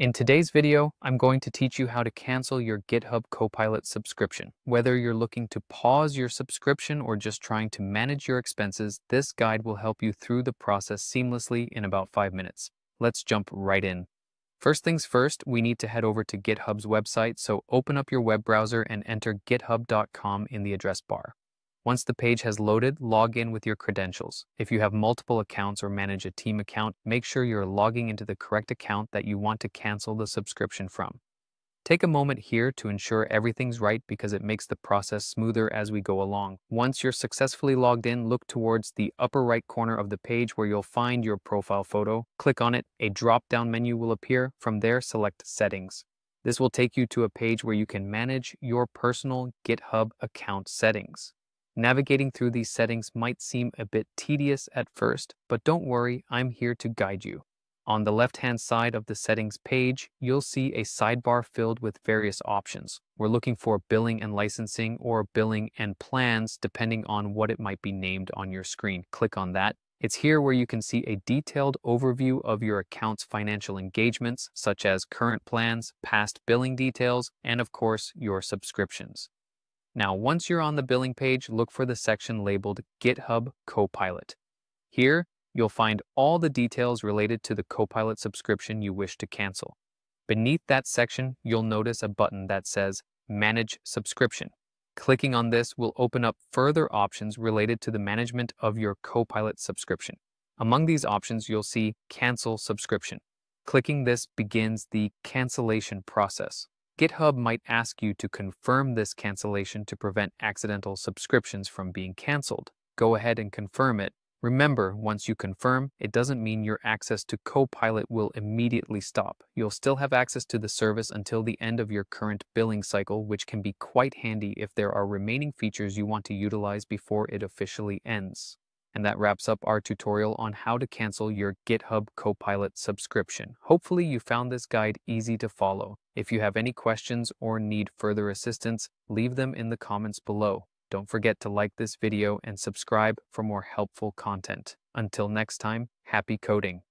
In today's video, I'm going to teach you how to cancel your GitHub Copilot subscription. Whether you're looking to pause your subscription or just trying to manage your expenses, this guide will help you through the process seamlessly in about five minutes. Let's jump right in. First things first, we need to head over to GitHub's website, so open up your web browser and enter github.com in the address bar. Once the page has loaded, log in with your credentials. If you have multiple accounts or manage a team account, make sure you're logging into the correct account that you want to cancel the subscription from. Take a moment here to ensure everything's right because it makes the process smoother as we go along. Once you're successfully logged in, look towards the upper right corner of the page where you'll find your profile photo. Click on it, a drop-down menu will appear. From there, select Settings. This will take you to a page where you can manage your personal GitHub account settings. Navigating through these settings might seem a bit tedious at first, but don't worry, I'm here to guide you. On the left-hand side of the settings page, you'll see a sidebar filled with various options. We're looking for billing and licensing or billing and plans depending on what it might be named on your screen. Click on that. It's here where you can see a detailed overview of your account's financial engagements, such as current plans, past billing details, and of course, your subscriptions. Now, once you're on the billing page, look for the section labeled GitHub Copilot. Here, you'll find all the details related to the Copilot subscription you wish to cancel. Beneath that section, you'll notice a button that says Manage Subscription. Clicking on this will open up further options related to the management of your Copilot subscription. Among these options, you'll see Cancel Subscription. Clicking this begins the cancellation process. GitHub might ask you to confirm this cancellation to prevent accidental subscriptions from being canceled. Go ahead and confirm it. Remember, once you confirm, it doesn't mean your access to Copilot will immediately stop. You'll still have access to the service until the end of your current billing cycle, which can be quite handy if there are remaining features you want to utilize before it officially ends. And that wraps up our tutorial on how to cancel your GitHub Copilot subscription. Hopefully you found this guide easy to follow. If you have any questions or need further assistance, leave them in the comments below. Don't forget to like this video and subscribe for more helpful content. Until next time, happy coding.